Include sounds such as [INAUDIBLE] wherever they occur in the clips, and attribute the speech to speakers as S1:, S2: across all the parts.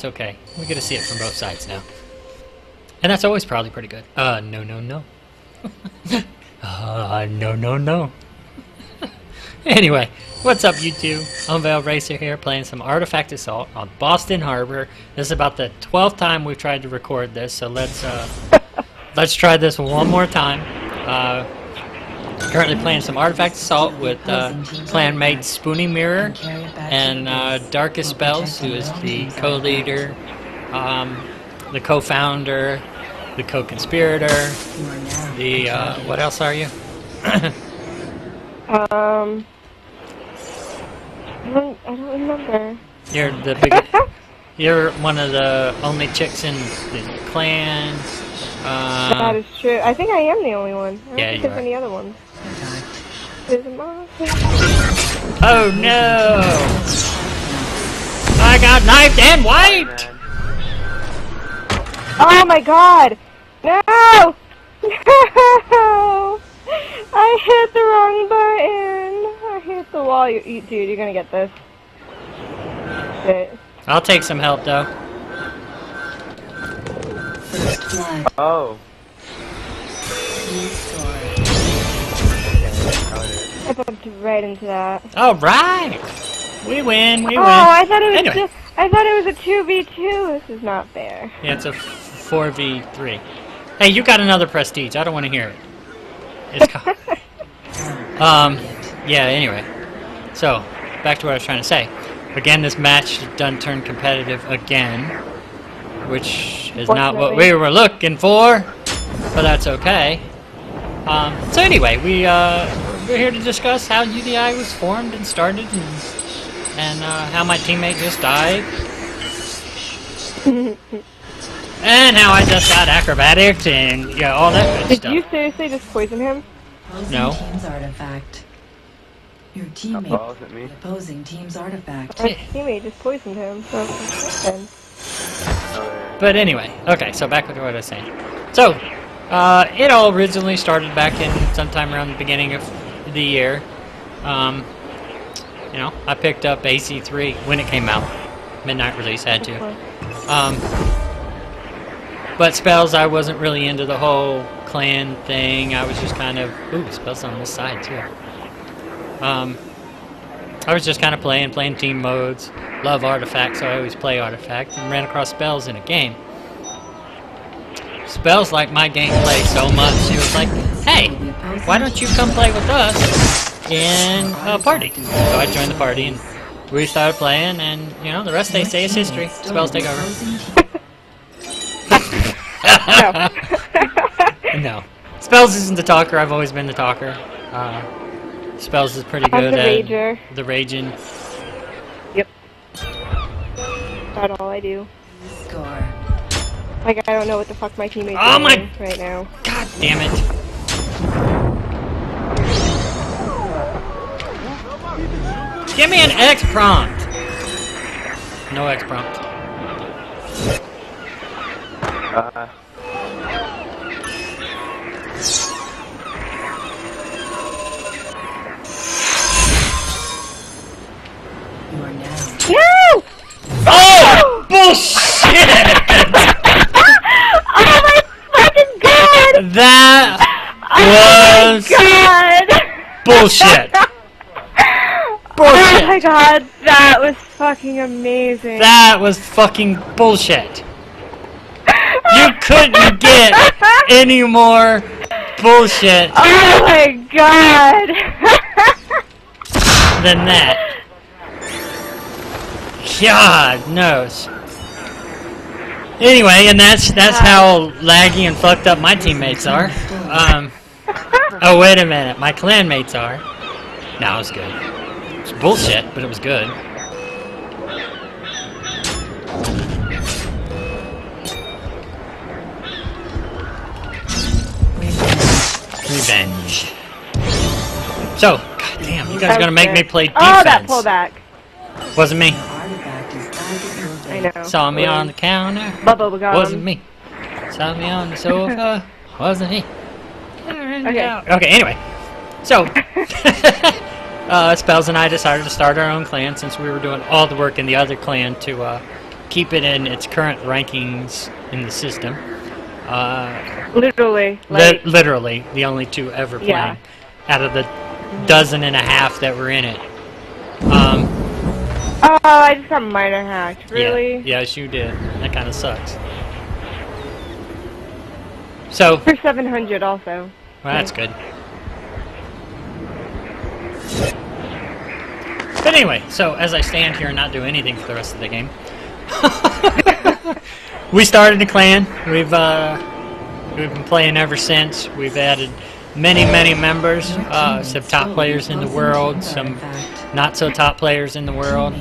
S1: That's okay. We get to see it from both sides now. And that's always probably pretty good. Uh, no, no, no. [LAUGHS] uh, no, no, no. [LAUGHS] anyway, what's up, YouTube? Unveiled Racer here, playing some Artifact Assault on Boston Harbor. This is about the 12th time we've tried to record this, so let's, uh, [LAUGHS] let's try this one more time. Uh, currently playing some Artifact Assault with uh, clanmate Spooney Mirror and uh, Darkest Spells, who is the co-leader, um, the co-founder, the co-conspirator, the uh, what else are you? [COUGHS]
S2: Um, I don't, I don't remember.
S1: You're the biggest. [LAUGHS] you're one of the only chicks in the clan.
S2: that
S1: Uh,
S2: is true. I think I am the only one. I don't
S1: Yeah,
S2: think
S1: you
S2: there's
S1: are.
S2: any other ones. There's mom.
S1: oh no! I got knifed and wiped.
S2: Oh my god! No! [LAUGHS] No! I hit the wrong button! I hit the wall. You, you, dude, you're gonna get this. Shit.
S1: I'll take some help though.
S3: First blood.
S4: Oh.
S2: I bumped right into that.
S1: All right, we win. We
S2: Oh,
S1: win.
S2: I thought it was
S1: Anyway.
S2: just, I thought it was a 2v2. This is not fair.
S1: Yeah, it's a four v three. Hey, you got another prestige. I don't want to hear it. It's [LAUGHS] um, yeah. Anyway, so back to what I was trying to say. Again, this match done turned competitive again, which is not what we were looking for, but that's okay. Um, so anyway, we uh, we're here to discuss how UDI was formed and started, and and uh, how my teammate just died. [LAUGHS] And how I just got acrobatics and yeah, all that good
S2: Did
S1: stuff.
S2: you seriously just poison him?
S3: Opposing
S1: No.
S3: team's artifact. Your
S4: Oh,
S3: teammate.
S4: is me?
S3: The opposing team's artifact.
S2: Our teammate just poisoned him. So.
S4: Oh,
S1: But anyway, okay, so back to what I was saying. So, uh, it all originally started back in sometime around the beginning of the year. Um, you know, I picked up AC3 when it came out. Midnight release, had to. Um, but spells, I wasn't really into the whole clan thing. I was just kind of ooh, spells on this side too. Um, I was just kind of playing, playing team modes. Love artifacts, so I always play artifacts and ran across spells in a game. Spells like my gameplay so much. It was like, hey, why don't you come play with us in a party? So I joined the party and we started playing, and you know the rest they say is history. Spells take over. no. [LAUGHS] Spells isn't the talker. I've always been the talker. Uh, Spells is pretty good
S2: the
S1: at
S2: rager.
S1: the raging.
S2: Yep. That's all I do.
S3: Score.
S2: Like I don't know what the fuck my teammate's
S1: Oh my-
S2: doing right now.
S1: God damn it! Give me an X prompt. No X prompt.
S4: Uh,
S3: You are now.
S2: No!
S1: Oh bullshit! [LAUGHS]
S2: oh my fucking god!
S1: That
S2: Oh
S1: was bullshit.
S2: God, that was fucking amazing.
S1: That was fucking bullshit. You couldn't get [LAUGHS] any more bullshit
S2: Oh my god!
S1: than that. God knows. Anyway, and that's that's how laggy and fucked up my teammates are. Um. Oh wait a minute, my clanmates are. No, it was good. It was bullshit, but it was good. Revenge. So, goddamn, you guys are gonna make me play defense.
S2: Oh, that pullback.
S1: Wasn't me.
S3: Your artifact is back at your
S2: I know.
S1: Saw me on the counter.
S2: Bubble gum.
S1: Wasn't me. Saw me on the sofa. [LAUGHS] Wasn't he.
S2: Okay.
S1: Okay. Anyway, so [LAUGHS] uh, Spells and I decided to start our own clan since we were doing all the work in the other clan to uh, keep it in its current rankings in the system. Uh,
S2: Literally.
S1: li- literally, the only two ever playing
S2: Yeah.
S1: out of the dozen and a half that were in it. Um,
S2: oh, I just got minor hacked.
S1: yeah,
S2: Really?
S1: yes, you did. That kind of sucks. So,
S2: For 700 also.
S1: Well, that's good. Anyway, so as I stand here and not do anything for the rest of the game, [LAUGHS] we started a clan. We've uh, we've been playing ever since. We've added many, many members. Uh, some top players in the world, some not so top players in the world.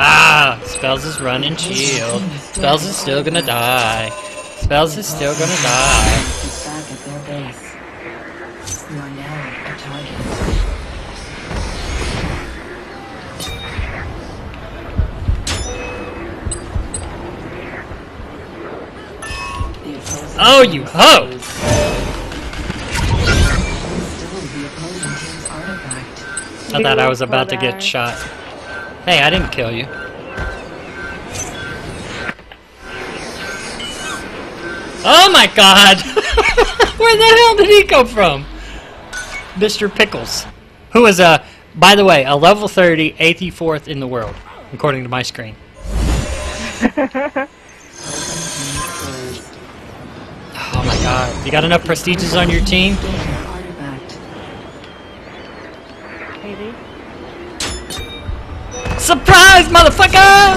S1: Ah, Spells is running shield. Spells is still gonna die. Spells is still gonna die. Oh, you
S3: artifact.
S1: I thought I was about to get shot. Hey, I didn't kill you. Oh my god! [LAUGHS] Where the hell did he come from? Mr. Pickles. Who is a, by the way, a level 30, 84th in the world, according to my screen. [LAUGHS] my god. You got enough prestiges on your team?
S2: Maybe.
S1: Surprise, motherfucker!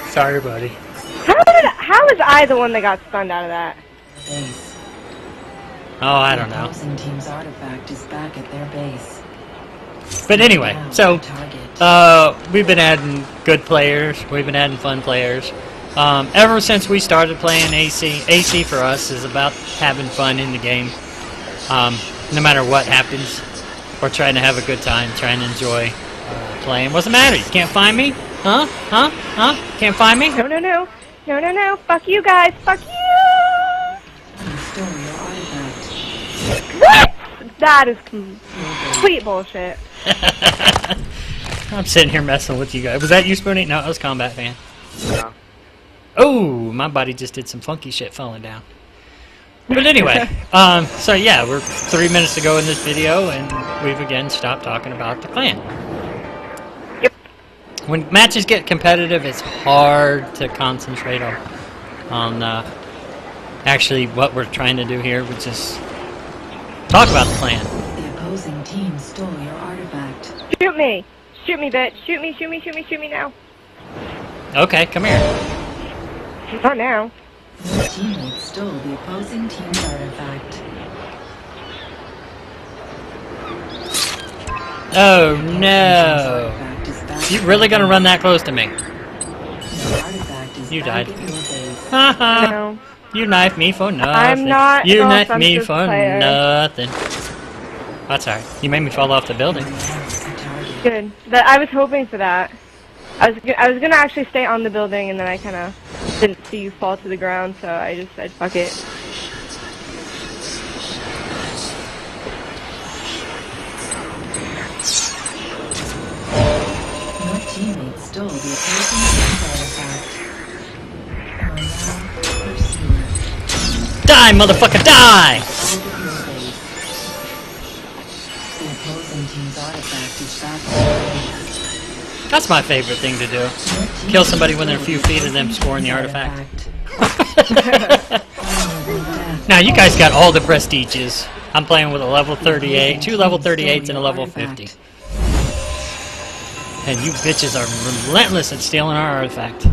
S1: [LAUGHS] Sorry, buddy.
S2: How did how was I the one that got stunned out of that?
S3: Base.
S1: Oh, I don't know.
S3: team's artifact is back at their base.
S1: But anyway, so uh, we've been adding good players. We've been adding fun players. Um, ever since we started playing AC, AC for us is about having fun in the game. Um, no matter what happens, we're trying to have a good time, trying to enjoy uh, playing. What's the matter? You can't find me? Huh? Huh? Huh? Can't find me?
S2: No, no, no. No, no, no. Fuck you guys. Fuck you.
S3: You stole your artifact.
S2: What? That is complete bullshit. [LAUGHS]
S1: I'm sitting here messing with you guys. Was that you, Spooney? No, it was Combat Fan.
S4: No.
S1: Oh, my body just did some funky shit falling down. But anyway, [LAUGHS] um, so yeah, we're three minutes to go in this video, and we've again stopped talking about the clan.
S2: Yep.
S1: When matches get competitive, it's hard to concentrate on, on uh, actually what we're trying to do here, which is talk about the clan.
S3: The opposing team stole your artifact.
S2: Shoot me. Shoot me, bitch. Shoot me, shoot me, shoot me, shoot me now.
S1: Okay, come here.
S2: Not now.
S3: Your teammate stole the opposing team's artifact.
S1: Oh no!
S3: artifact is back
S1: You really gonna run that close to me?
S3: Your artifact is
S1: You
S3: back
S1: died.
S3: at your.
S1: Haha! [LAUGHS]
S2: No.
S1: You knife me for nothing.
S2: not
S1: You knife me for
S2: player.
S1: nothing. That's alright. You made me fall off the building.
S3: You are now a target.
S2: Good. That I was hoping for that. I was I was gonna actually stay on the building, and then I kind of didn't see you fall to the ground, so I just said fuck it.
S3: Your teammate stole the opposing artifact. You are now pursuer.
S1: Die, motherfucker, die!
S3: Back at your base. The opposing team's artifact is back at your base.
S1: That's my favorite thing to do. Kill somebody when they're a few feet of them scoring the artifact.
S3: artifact. Honorable death.
S1: Now, you guys got all the prestiges. I'm playing with a level 38, two level 38s, and a level 50. And you bitches are relentless at stealing our artifact.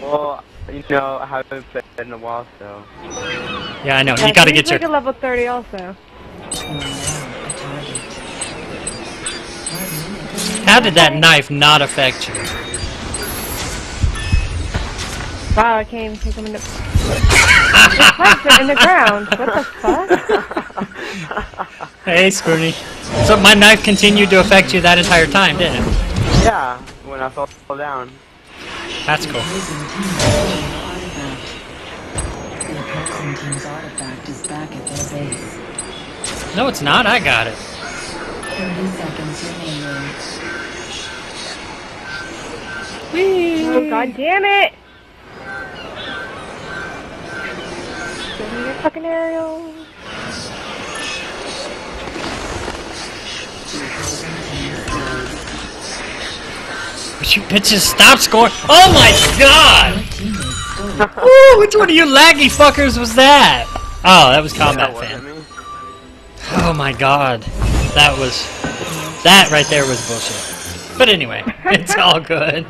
S4: Well, you know, I haven't played in a while, so.
S1: Yeah, I know.
S2: Yeah,
S1: You gotta
S2: he's
S1: get
S2: like
S1: your.
S2: a level 30 also.
S1: How did that knife not affect you?
S2: Wow, I can't even take him in the in the ground. What the fuck?
S1: Hey, Spooney. So my knife continued to affect you that entire time, didn't it?
S4: Yeah, when I fell down.
S1: That's cool.
S3: Opposing team stole your artifact. The opposing team's artifact is back at their space.
S1: No, it's not. I got it.
S3: 30 seconds remaining.
S2: Oh god damn it! Give me your fucking aerial.
S1: Would you bitches stop scoring? Oh my god! [LAUGHS] Ooh, which one of you laggy fuckers was that? Oh, that was Combat
S4: that wasn't
S1: Fan. Oh my god. That was. That right there was bullshit. But anyway, [LAUGHS] it's all good.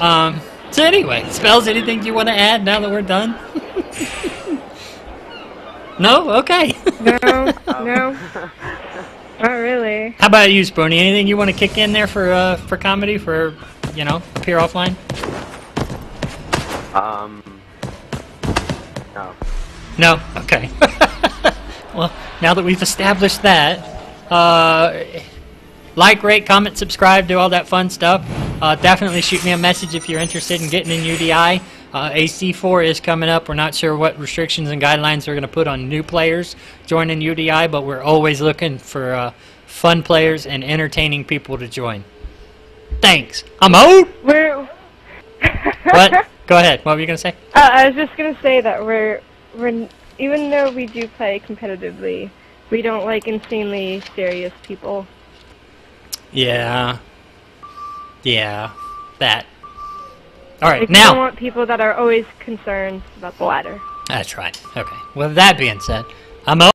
S1: Um, so anyway, Spells, anything you want to add now that we're done? [LAUGHS] no? Okay.
S2: No, no. [LAUGHS] Not really.
S1: How about you, Spooney? Anything you want to kick in there for uh, for comedy for you know peer offline?
S4: Um. No.
S1: No. Okay. well, now that we've established that, uh, like, rate, comment, subscribe, do all that fun stuff. Uh, definitely shoot me a message if you're interested in getting in UDI. Uh, AC4 is coming up. We're not sure what restrictions and guidelines they're going to put on new players joining UDI, but we're always looking for uh, fun players and entertaining people to join. Thanks. I'm out.
S2: We're. [LAUGHS]
S1: What? Go ahead. What were you going to say?
S2: Uh, I was just gonna say that we're we're even though we do play competitively, we don't like insanely serious people.
S1: Yeah. Yeah. That. All right,
S2: Like, we don't want people that are always concerned about the ladder.
S1: That's right. Okay. With that being said, I'm.